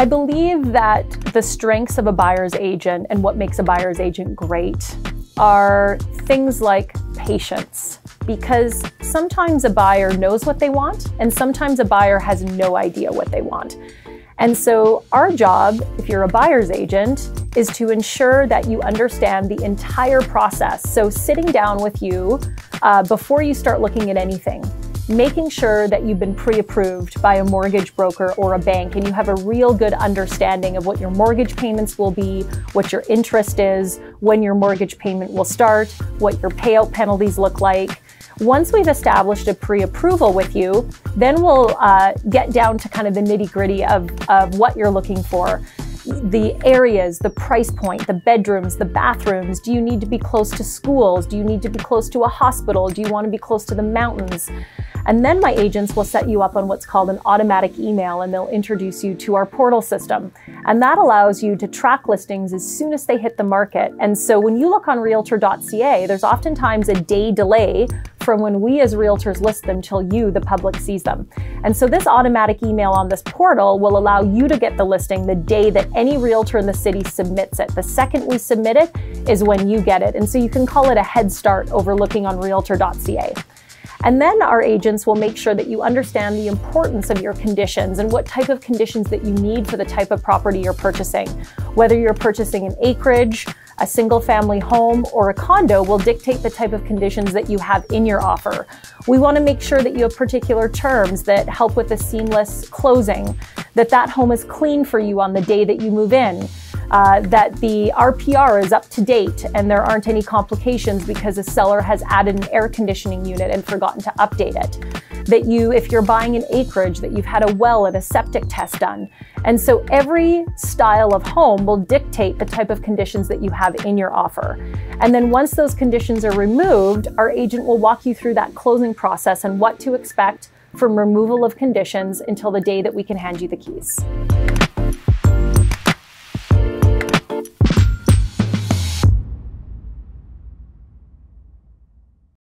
I believe that the strengths of a buyer's agent and what makes a buyer's agent great are things like patience. Because sometimes a buyer knows what they want, and sometimes a buyer has no idea what they want. And so, our job, if you're a buyer's agent, is to ensure that you understand the entire process. So, sitting down with you uh, before you start looking at anything, making sure that you've been pre approved by a mortgage broker or a bank and you have a real good understanding of what your mortgage payments will be, what your interest is, when your mortgage payment will start, what your payout penalties look like. Once we've established a pre approval with you, then we'll uh, get down to kind of the nitty gritty of, of what you're looking for the areas, the price point, the bedrooms, the bathrooms. Do you need to be close to schools? Do you need to be close to a hospital? Do you want to be close to the mountains? And then my agents will set you up on what's called an automatic email and they'll introduce you to our portal system. And that allows you to track listings as soon as they hit the market. And so when you look on realtor.ca, there's oftentimes a day delay from when we as realtors list them till you, the public, sees them. And so this automatic email on this portal will allow you to get the listing the day that any realtor in the city submits it. The second we submit it is when you get it. And so you can call it a head start over looking on realtor.ca. And then our agents will make sure that you understand the importance of your conditions and what type of conditions that you need for the type of property you're purchasing. Whether you're purchasing an acreage, a single family home, or a condo will dictate the type of conditions that you have in your offer. We want to make sure that you have particular terms that help with a seamless closing, that that home is clean for you on the day that you move in, uh, that the RPR is up to date and there aren't any complications because a seller has added an air conditioning unit and forgotten to update it. That you, if you're buying an acreage, that you've had a well and a septic test done. And so every style of home will dictate the type of conditions that you have in your offer. And then once those conditions are removed, our agent will walk you through that closing process and what to expect from removal of conditions until the day that we can hand you the keys.